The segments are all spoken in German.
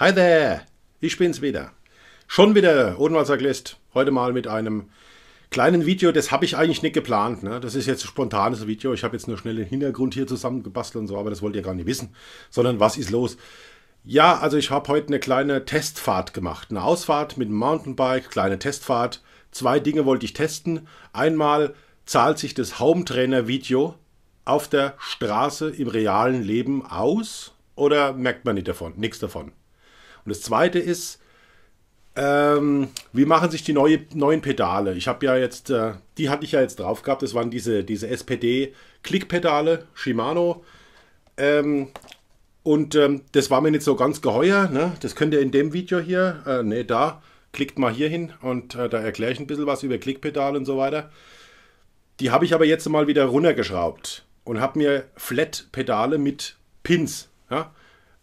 Hi there, ich bin's wieder. Schon wieder Odenwaldsaglist. Heute mal mit einem kleinen Video. Das habe ich eigentlich nicht geplant. Ne? Das ist jetzt ein spontanes Video. Ich habe jetzt nur schnell den Hintergrund hier zusammengebastelt und so, aber das wollt ihr gar nicht wissen. Sondern was ist los? Ja, also ich habe heute eine kleine Testfahrt gemacht. Eine Ausfahrt mit dem Mountainbike, kleine Testfahrt. Zwei Dinge wollte ich testen. Einmal zahlt sich das Home Trainer Video auf der Straße im realen Leben aus oder merkt man nicht davon, nichts davon. Und das zweite ist, ähm, wie machen sich die neue, neuen Pedale? Ich habe ja jetzt, äh, die hatte ich ja jetzt drauf gehabt, das waren diese, diese SPD-Klickpedale, Shimano. Ähm, und ähm, das war mir nicht so ganz geheuer. Ne? Das könnt ihr in dem Video hier, äh, ne, da, klickt mal hier hin und äh, da erkläre ich ein bisschen was über Klickpedale und so weiter. Die habe ich aber jetzt mal wieder runtergeschraubt und habe mir Flat-Pedale mit Pins. Ja?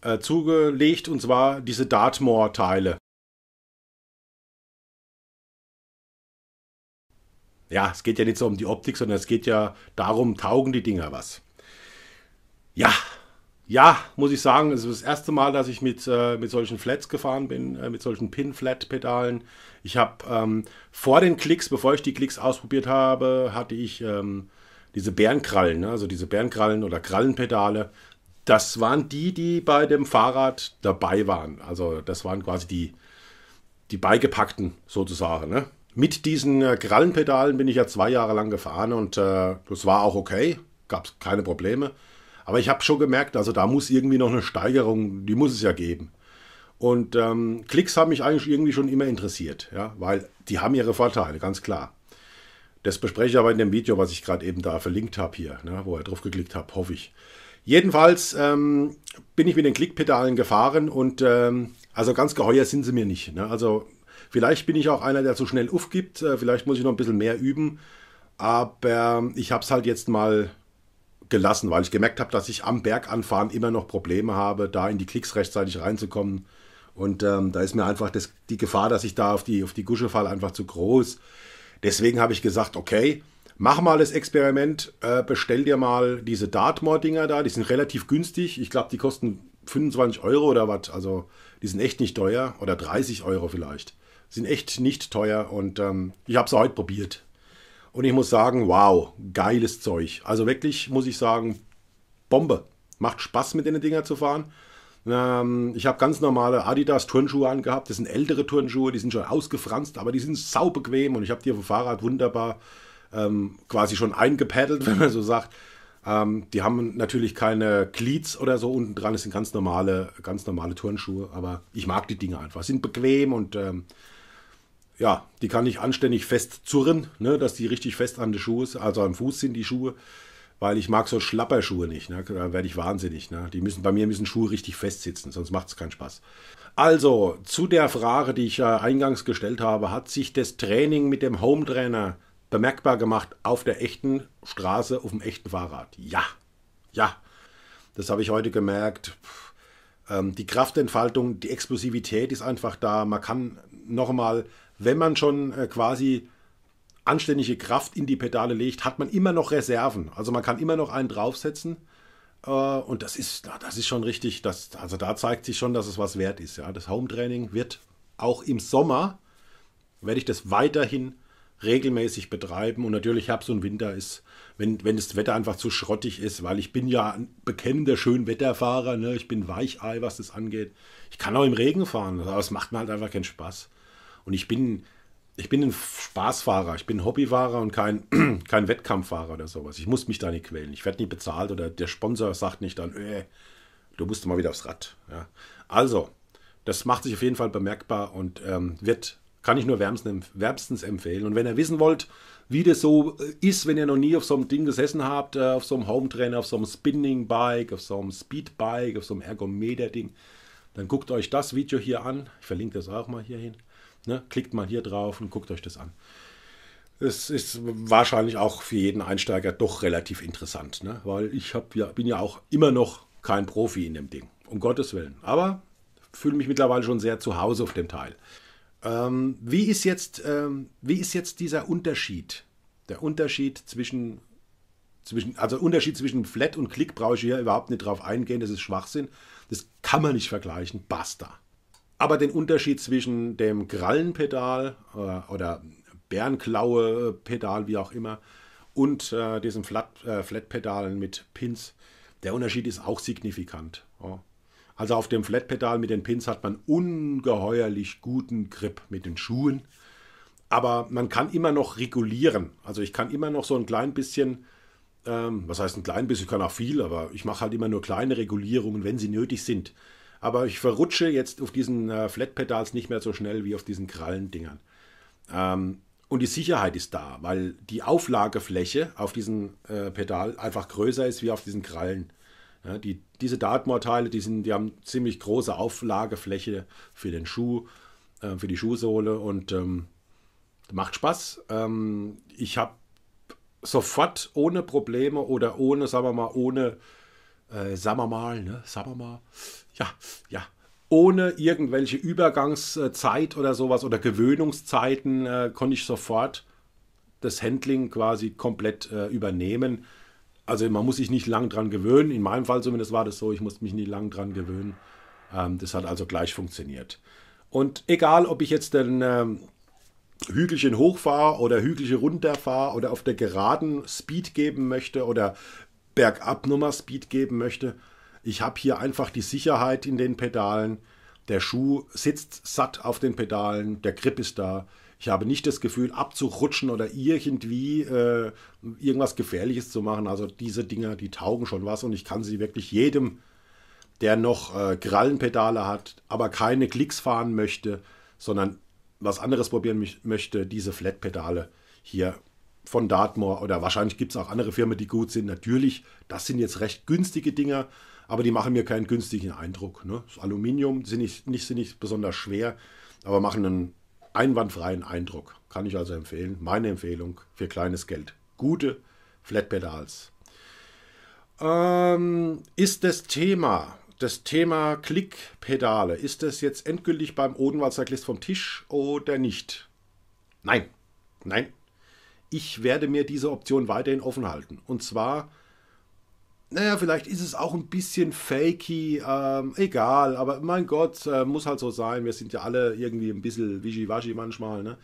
Äh, zugelegt, und zwar diese Dartmoor-Teile. Ja, es geht ja nicht so um die Optik, sondern es geht ja darum, taugen die Dinger was. Ja, ja, muss ich sagen, es ist das erste Mal, dass ich mit, äh, mit solchen Flats gefahren bin, äh, mit solchen Pin-Flat-Pedalen. Ich habe ähm, vor den Klicks, bevor ich die Klicks ausprobiert habe, hatte ich ähm, diese Bärenkrallen, ne? also diese Bärenkrallen oder Krallenpedale das waren die, die bei dem Fahrrad dabei waren. Also das waren quasi die, die beigepackten sozusagen. Ne? Mit diesen äh, Krallenpedalen bin ich ja zwei Jahre lang gefahren und äh, das war auch okay, gab es keine Probleme. Aber ich habe schon gemerkt, also da muss irgendwie noch eine Steigerung, die muss es ja geben. Und ähm, Klicks haben mich eigentlich irgendwie schon immer interessiert, ja, weil die haben ihre Vorteile, ganz klar. Das bespreche ich aber in dem Video, was ich gerade eben da verlinkt habe hier, ne, wo ihr drauf geklickt habt, hoffe ich. Jedenfalls ähm, bin ich mit den Klickpedalen gefahren und ähm, also ganz geheuer sind sie mir nicht. Ne? Also vielleicht bin ich auch einer, der zu schnell aufgibt, äh, vielleicht muss ich noch ein bisschen mehr üben, aber ich habe es halt jetzt mal gelassen, weil ich gemerkt habe, dass ich am Berganfahren immer noch Probleme habe, da in die Klicks rechtzeitig reinzukommen. Und ähm, da ist mir einfach das, die Gefahr, dass ich da auf die, auf die Gusche falle, einfach zu groß. Deswegen habe ich gesagt, okay, Mach mal das Experiment, äh, bestell dir mal diese Dartmoor-Dinger da, die sind relativ günstig. Ich glaube, die kosten 25 Euro oder was. Also die sind echt nicht teuer. Oder 30 Euro vielleicht. Sind echt nicht teuer und ähm, ich habe sie heute probiert. Und ich muss sagen, wow, geiles Zeug. Also wirklich, muss ich sagen, Bombe. Macht Spaß mit den Dinger zu fahren. Ähm, ich habe ganz normale Adidas Turnschuhe angehabt. Das sind ältere Turnschuhe, die sind schon ausgefranst, aber die sind sau bequem und ich habe die auf dem Fahrrad wunderbar ähm, quasi schon eingepaddelt, wenn man so sagt. Ähm, die haben natürlich keine Cleats oder so unten dran. Das sind ganz normale, ganz normale Turnschuhe. Aber ich mag die Dinge einfach. Sind bequem und ähm, ja, die kann ich anständig fest zurren, ne, dass die richtig fest an den Schuhe, also am Fuß sind die Schuhe. Weil ich mag so Schlapperschuhe nicht. Ne? Da werde ich wahnsinnig. Ne? Die müssen, bei mir müssen Schuhe richtig fest sitzen, sonst macht es keinen Spaß. Also, zu der Frage, die ich äh, eingangs gestellt habe, hat sich das Training mit dem Home Trainer bemerkbar gemacht auf der echten Straße, auf dem echten Fahrrad. Ja, ja, das habe ich heute gemerkt. Ähm, die Kraftentfaltung, die Explosivität ist einfach da. Man kann nochmal, wenn man schon äh, quasi anständige Kraft in die Pedale legt, hat man immer noch Reserven. Also man kann immer noch einen draufsetzen. Äh, und das ist, das ist schon richtig. Das, also da zeigt sich schon, dass es was wert ist. Ja. Das Home-Training wird auch im Sommer, werde ich das weiterhin regelmäßig betreiben. Und natürlich Herbst und Winter ist, wenn, wenn das Wetter einfach zu schrottig ist, weil ich bin ja ein bekennender Schönwetterfahrer, ne? ich bin Weichei, was das angeht. Ich kann auch im Regen fahren, aber es macht mir halt einfach keinen Spaß. Und ich bin, ich bin ein Spaßfahrer, ich bin Hobbyfahrer und kein, kein Wettkampffahrer oder sowas. Ich muss mich da nicht quälen. Ich werde nicht bezahlt oder der Sponsor sagt nicht dann, äh, du musst mal wieder aufs Rad. Ja. Also, Das macht sich auf jeden Fall bemerkbar und ähm, wird, kann ich nur wärmstens, empfehlen. Und wenn ihr wissen wollt, wie das so äh, ist, wenn ihr noch nie auf so einem Ding gesessen habt, äh, auf so einem Home-Trainer, auf so einem Spinning-Bike, auf so einem Speed-Bike, auf so einem Ergometer-Ding, dann guckt euch das Video hier an. Ich verlinke das auch mal hier hin. Ne? Klickt mal hier drauf und guckt euch das an. Es ist wahrscheinlich auch für jeden Einsteiger doch relativ interessant, ne? weil ich ja, bin ja auch immer noch kein Profi in dem Ding, um Gottes Willen. Aber fühle mich mittlerweile schon sehr zu Hause auf dem Teil. Ähm, wie, ist jetzt, ähm, wie ist jetzt dieser Unterschied? Der Unterschied zwischen, zwischen, also Unterschied zwischen Flat und Klick brauche ich hier überhaupt nicht drauf eingehen, das ist Schwachsinn. Das kann man nicht vergleichen, basta. Aber den Unterschied zwischen dem Krallenpedal äh, oder Bärenklaue-Pedal, wie auch immer, und äh, diesem Flat, äh, Flat-Pedalen mit Pins, der Unterschied ist auch signifikant. Ja. Also auf dem Flat-Pedal mit den Pins hat man ungeheuerlich guten Grip mit den Schuhen. Aber man kann immer noch regulieren. Also ich kann immer noch so ein klein bisschen, ähm, was heißt ein klein bisschen, ich kann auch viel, aber ich mache halt immer nur kleine Regulierungen, wenn sie nötig sind. Aber ich verrutsche jetzt auf diesen äh, Flat-Pedals nicht mehr so schnell wie auf diesen Krallendingern. Ähm, und die Sicherheit ist da, weil die Auflagefläche auf diesem äh, Pedal einfach größer ist wie auf diesen Krallen. Ja, die, diese Dartmoor-Teile, die, die haben ziemlich große Auflagefläche für den Schuh, äh, für die Schuhsohle und ähm, macht Spaß. Ähm, ich habe sofort ohne Probleme oder ohne, sagen wir mal, ohne, äh, sagen wir mal, ne, sagen wir mal, ja, ja, ohne irgendwelche Übergangszeit oder sowas oder Gewöhnungszeiten äh, konnte ich sofort das Handling quasi komplett äh, übernehmen. Also man muss sich nicht lang dran gewöhnen. In meinem Fall zumindest war das so, ich musste mich nicht lang dran gewöhnen. Ähm, das hat also gleich funktioniert. Und egal, ob ich jetzt den ähm, Hügelchen hochfahre oder Hügelchen runterfahre oder auf der geraden Speed geben möchte oder bergab Nummer Speed geben möchte, ich habe hier einfach die Sicherheit in den Pedalen. Der Schuh sitzt satt auf den Pedalen, der Grip ist da. Ich habe nicht das Gefühl, abzurutschen oder irgendwie äh, irgendwas Gefährliches zu machen. Also diese Dinger, die taugen schon was und ich kann sie wirklich jedem, der noch äh, Krallenpedale hat, aber keine Klicks fahren möchte, sondern was anderes probieren möchte, diese Flat-Pedale hier von Dartmoor oder wahrscheinlich gibt es auch andere Firmen, die gut sind. Natürlich, das sind jetzt recht günstige Dinger, aber die machen mir keinen günstigen Eindruck. Ne? Das Aluminium sind nicht, nicht, sind nicht besonders schwer, aber machen einen einwandfreien Eindruck. Kann ich also empfehlen. Meine Empfehlung für kleines Geld. Gute Flatpedals. Ähm, ist das Thema, das Thema Klickpedale, ist das jetzt endgültig beim Odenwald Cyclist vom Tisch oder nicht? Nein, nein. Ich werde mir diese Option weiterhin offen halten. Und zwar naja, vielleicht ist es auch ein bisschen fakey, ähm, egal, aber mein Gott, äh, muss halt so sein. Wir sind ja alle irgendwie ein bisschen wischiwaschi manchmal, ne?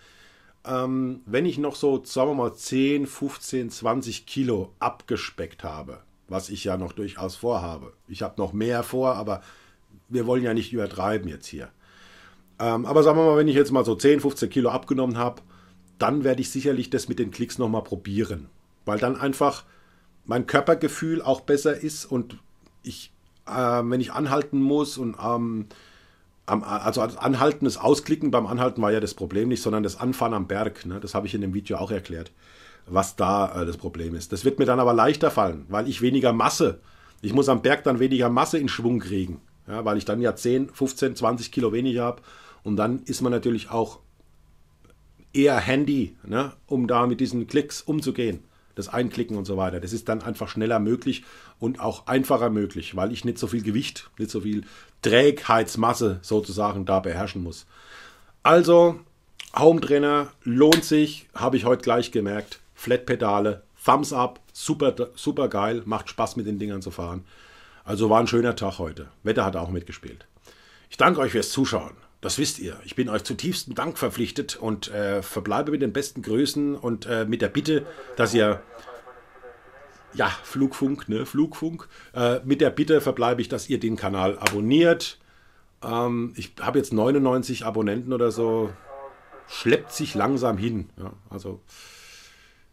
Ähm, wenn ich noch so, sagen wir mal, 10, 15, 20 Kilo abgespeckt habe, was ich ja noch durchaus vorhabe. Ich habe noch mehr vor, aber wir wollen ja nicht übertreiben jetzt hier. Ähm, aber sagen wir mal, wenn ich jetzt mal so 10, 15 Kilo abgenommen habe, dann werde ich sicherlich das mit den Klicks nochmal probieren. Weil dann einfach mein Körpergefühl auch besser ist und ich, äh, wenn ich anhalten muss und ähm, am, also Anhalten, das Ausklicken beim Anhalten war ja das Problem nicht, sondern das Anfahren am Berg. Ne? Das habe ich in dem Video auch erklärt, was da äh, das Problem ist. Das wird mir dann aber leichter fallen, weil ich weniger Masse, ich muss am Berg dann weniger Masse in Schwung kriegen, ja, weil ich dann ja 10, 15, 20 Kilo weniger habe und dann ist man natürlich auch eher handy, ne, um da mit diesen Klicks umzugehen das Einklicken und so weiter. Das ist dann einfach schneller möglich und auch einfacher möglich, weil ich nicht so viel Gewicht, nicht so viel Trägheitsmasse sozusagen da beherrschen muss. Also, Home Trainer lohnt sich, habe ich heute gleich gemerkt. Flatpedale, Thumbs up, super, super geil, macht Spaß mit den Dingern zu fahren. Also war ein schöner Tag heute. Wetter hat auch mitgespielt. Ich danke euch fürs Zuschauen. Das wisst ihr. Ich bin euch zutiefsten Dank verpflichtet und äh, verbleibe mit den besten Grüßen und äh, mit der Bitte, dass ihr ja, Flugfunk, ne, Flugfunk. Äh, mit der Bitte verbleibe ich, dass ihr den Kanal abonniert. Ähm, ich habe jetzt 99 Abonnenten oder so. Schleppt sich langsam hin. Ja, also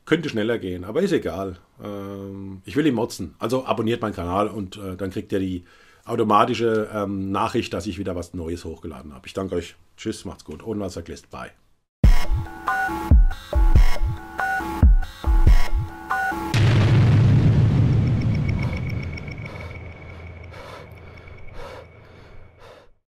könnte schneller gehen, aber ist egal. Ähm, ich will ihn motzen. Also abonniert meinen Kanal und äh, dann kriegt ihr die automatische ähm, Nachricht, dass ich wieder was Neues hochgeladen habe. Ich danke euch. Tschüss, macht's gut. Ohne was. Bye.